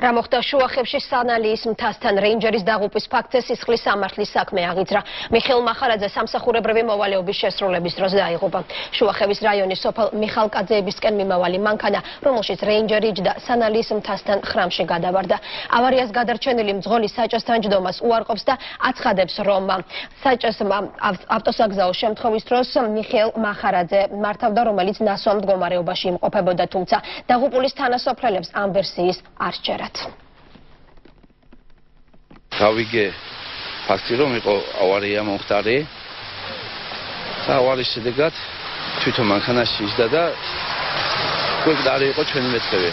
რა მოხდა შუახევში სანალიის მთასთან რეინჯერის დაღუპვის ფაქტზე სისხლის სამართლის საქმე აღიძრა. მიხელ მახარაძე სამსახურებრივი მოვალეობის შესრულების დროს დაიღუპა. შუახევის რაიონის სოფელ მიხალკაძეებისკენ მიმავალი მანქანა, რომელშიც რეინჯერი ჯდა სანალიის მთასთან ხრამში გადავარდა. ავარიას გადარჩენილი მძღოლი საჭესთან ჯდომას უარყოფს და აცხადებს, რომ საჭესმა ავტოსაგზაო შემთხვევის დროს მიხელ მახარაძე მართავდა, რომელიც ნასვამ მდგომარეობაში იმყოფებოდა, თუმცა დაღუპულის თანასოფლელებს ამ ვერსიის არ სჯერათ. ვთქვათ. გავიგე ფაქტი რომ იყო ავარია მომხდარი. და ავარიის შედეგად თვითონ მანქანაში ისდა და გვეკდარი იყო ჩვენი მეცხვე.